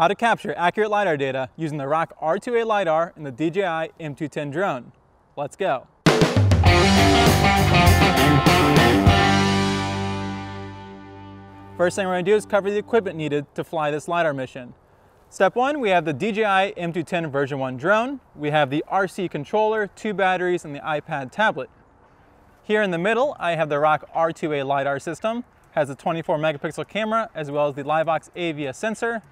how to capture accurate LiDAR data using the ROCK R2A LiDAR and the DJI M210 drone. Let's go. First thing we're going to do is cover the equipment needed to fly this LiDAR mission. Step one, we have the DJI M210 version 1 drone. We have the RC controller, two batteries, and the iPad tablet. Here in the middle, I have the ROCK R2A LiDAR system. Has a 24 megapixel camera as well as the Livox AVIA sensor.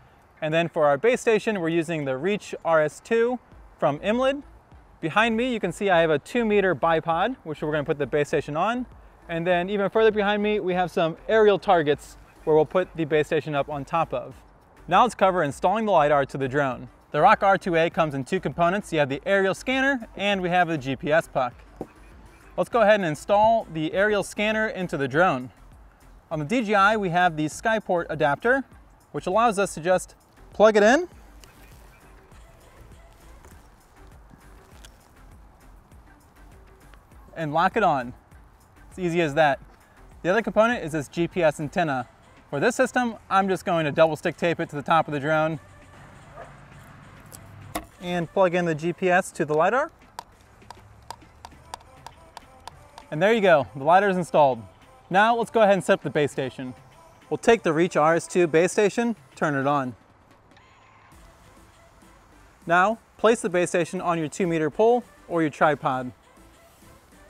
And then for our base station, we're using the Reach RS2 from Emlid. Behind me, you can see I have a two meter bipod, which we're gonna put the base station on. And then even further behind me, we have some aerial targets where we'll put the base station up on top of. Now let's cover installing the LiDAR to the drone. The ROCK R2A comes in two components. You have the aerial scanner and we have the GPS puck. Let's go ahead and install the aerial scanner into the drone. On the DJI, we have the Skyport adapter, which allows us to just plug it in and lock it on. It's easy as that. The other component is this GPS antenna. For this system, I'm just going to double stick tape it to the top of the drone and plug in the GPS to the LiDAR. And there you go, the LiDAR is installed. Now let's go ahead and set up the base station. We'll take the Reach RS2 base station, turn it on. Now, place the base station on your two meter pole or your tripod.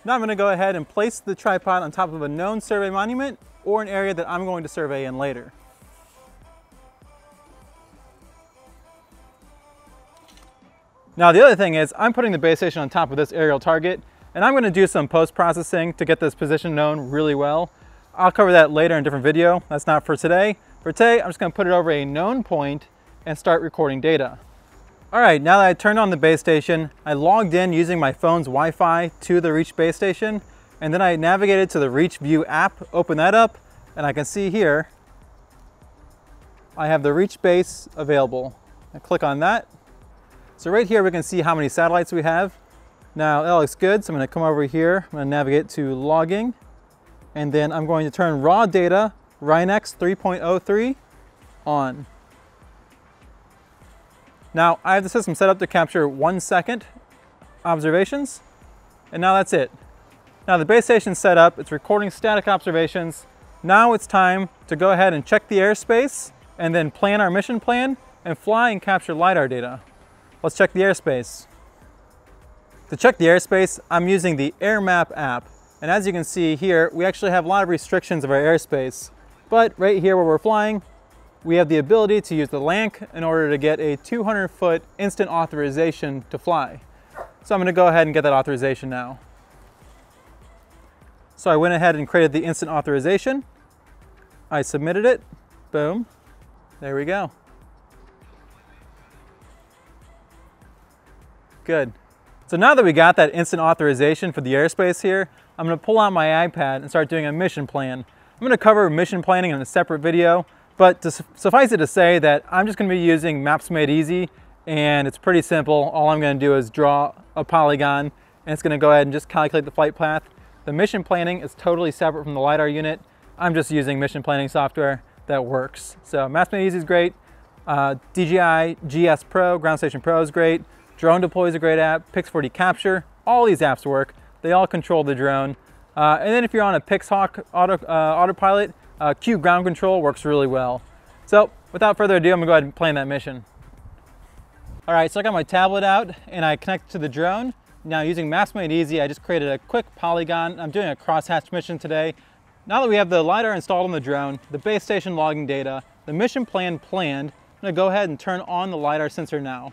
Now I'm gonna go ahead and place the tripod on top of a known survey monument or an area that I'm going to survey in later. Now the other thing is I'm putting the base station on top of this aerial target and I'm gonna do some post-processing to get this position known really well. I'll cover that later in a different video. That's not for today. For today, I'm just gonna put it over a known point and start recording data. All right, now that I turned on the base station, I logged in using my phone's Wi-Fi to the Reach base station, and then I navigated to the Reach View app, open that up, and I can see here, I have the Reach base available. I click on that. So right here, we can see how many satellites we have. Now that looks good, so I'm gonna come over here, I'm gonna navigate to logging, and then I'm going to turn raw data, RINEX 3.03 on. Now I have the system set up to capture one second observations, and now that's it. Now the base station's set up, it's recording static observations. Now it's time to go ahead and check the airspace and then plan our mission plan and fly and capture LiDAR data. Let's check the airspace. To check the airspace, I'm using the AirMap app. And as you can see here, we actually have a lot of restrictions of our airspace. But right here where we're flying, we have the ability to use the LAANC in order to get a 200 foot instant authorization to fly. So I'm gonna go ahead and get that authorization now. So I went ahead and created the instant authorization. I submitted it, boom, there we go. Good. So now that we got that instant authorization for the airspace here, I'm gonna pull out my iPad and start doing a mission plan. I'm gonna cover mission planning in a separate video, but to suffice it to say that I'm just gonna be using Maps Made Easy and it's pretty simple. All I'm gonna do is draw a polygon and it's gonna go ahead and just calculate the flight path. The mission planning is totally separate from the LiDAR unit. I'm just using mission planning software that works. So Maps Made Easy is great. Uh, DJI GS Pro, Ground Station Pro is great. Drone Deploy is a great app. Pix4D Capture, all these apps work. They all control the drone. Uh, and then if you're on a Pixhawk auto, uh, autopilot, uh, Q ground control works really well. So without further ado, I'm gonna go ahead and plan that mission. All right, so I got my tablet out and I connect to the drone. Now using Maps Made Easy, I just created a quick polygon. I'm doing a crosshatch mission today. Now that we have the LiDAR installed on the drone, the base station logging data, the mission plan planned, I'm gonna go ahead and turn on the LiDAR sensor now.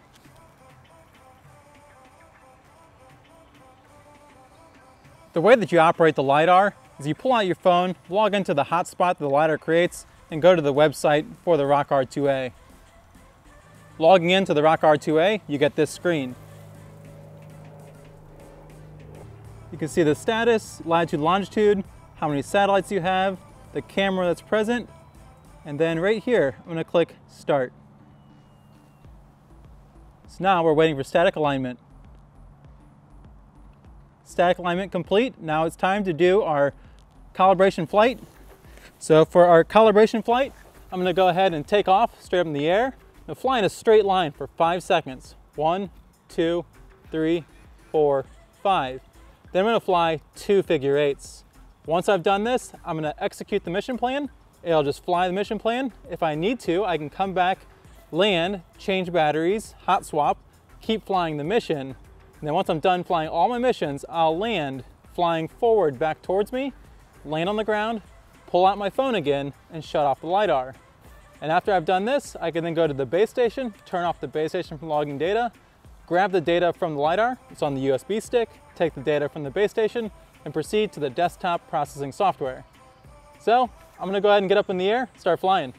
The way that you operate the LiDAR is you pull out your phone, log into the hotspot the LiDAR creates, and go to the website for the ROCK R2A. Logging into the ROCK R2A, you get this screen. You can see the status, latitude, longitude, how many satellites you have, the camera that's present, and then right here, I'm gonna click Start. So now we're waiting for static alignment. Static alignment complete. Now it's time to do our calibration flight. So for our calibration flight, I'm gonna go ahead and take off straight up in the air. Now fly in a straight line for five seconds. One, two, three, four, five. Then I'm gonna fly two figure eights. Once I've done this, I'm gonna execute the mission plan. It'll just fly the mission plan. If I need to, I can come back, land, change batteries, hot swap, keep flying the mission. And then once I'm done flying all my missions, I'll land flying forward back towards me, land on the ground, pull out my phone again, and shut off the LiDAR. And after I've done this, I can then go to the base station, turn off the base station from logging data, grab the data from the LiDAR, it's on the USB stick, take the data from the base station, and proceed to the desktop processing software. So I'm gonna go ahead and get up in the air, start flying.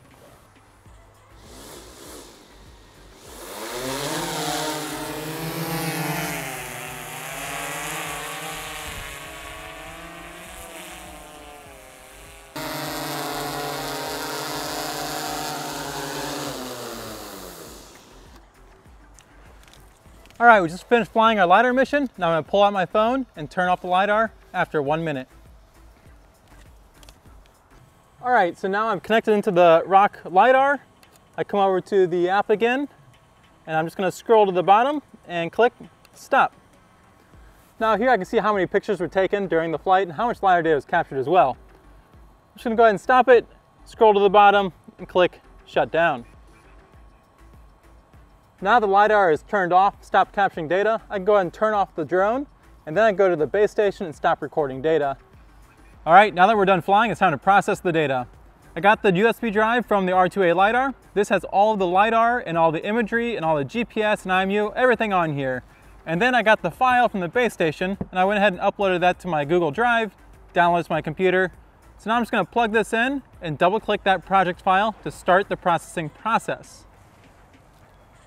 All right, we just finished flying our LiDAR mission. Now I'm gonna pull out my phone and turn off the LiDAR after one minute. All right, so now I'm connected into the Rock LiDAR. I come over to the app again, and I'm just gonna scroll to the bottom and click stop. Now here I can see how many pictures were taken during the flight and how much LiDAR data was captured as well. I'm just gonna go ahead and stop it, scroll to the bottom, and click shut down. Now the LiDAR is turned off, stop capturing data, I can go ahead and turn off the drone, and then I go to the base station and stop recording data. All right, now that we're done flying, it's time to process the data. I got the USB drive from the R2A LiDAR. This has all of the LiDAR and all the imagery and all the GPS and IMU, everything on here. And then I got the file from the base station and I went ahead and uploaded that to my Google Drive, downloaded to my computer. So now I'm just gonna plug this in and double click that project file to start the processing process.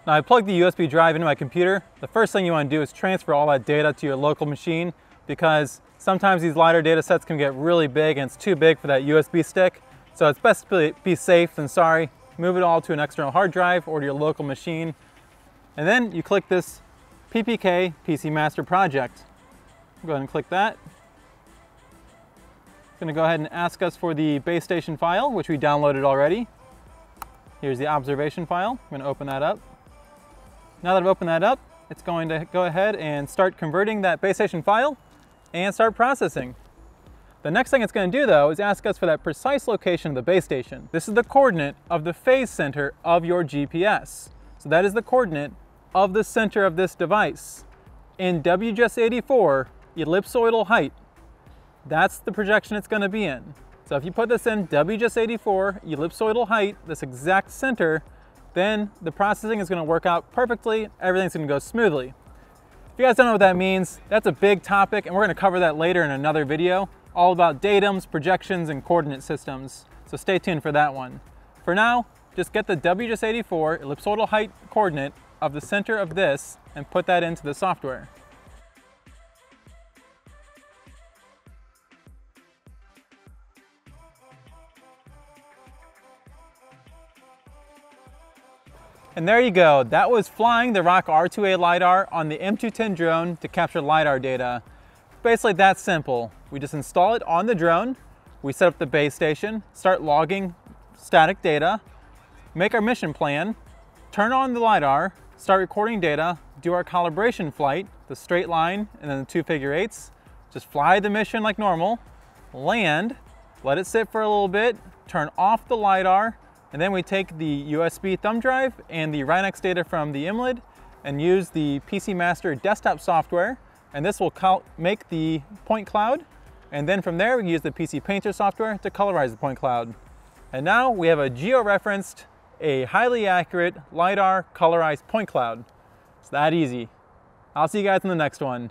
Now I plugged the USB drive into my computer. The first thing you want to do is transfer all that data to your local machine because sometimes these LiDAR data sets can get really big and it's too big for that USB stick. So it's best to be safe than sorry. Move it all to an external hard drive or to your local machine. And then you click this PPK PC Master Project. Go ahead and click that. It's gonna go ahead and ask us for the base station file, which we downloaded already. Here's the observation file. I'm gonna open that up. Now that I've opened that up, it's going to go ahead and start converting that base station file and start processing. The next thing it's going to do though is ask us for that precise location of the base station. This is the coordinate of the phase center of your GPS. So that is the coordinate of the center of this device. In WGS84, ellipsoidal height, that's the projection it's going to be in. So if you put this in WGS84, ellipsoidal height, this exact center, then the processing is gonna work out perfectly, everything's gonna go smoothly. If you guys don't know what that means, that's a big topic and we're gonna cover that later in another video, all about datums, projections, and coordinate systems. So stay tuned for that one. For now, just get the WGS84 ellipsoidal height coordinate of the center of this and put that into the software. And there you go. That was flying the ROCK R2A LiDAR on the M210 drone to capture LiDAR data. Basically that simple. We just install it on the drone, we set up the base station, start logging static data, make our mission plan, turn on the LiDAR, start recording data, do our calibration flight, the straight line and then the two figure eights, just fly the mission like normal, land, let it sit for a little bit, turn off the LiDAR, and then we take the USB thumb drive and the RINEX data from the EMLID and use the PC Master desktop software. And this will make the point cloud. And then from there, we use the PC Painter software to colorize the point cloud. And now we have a geo-referenced, a highly accurate LiDAR colorized point cloud. It's that easy. I'll see you guys in the next one.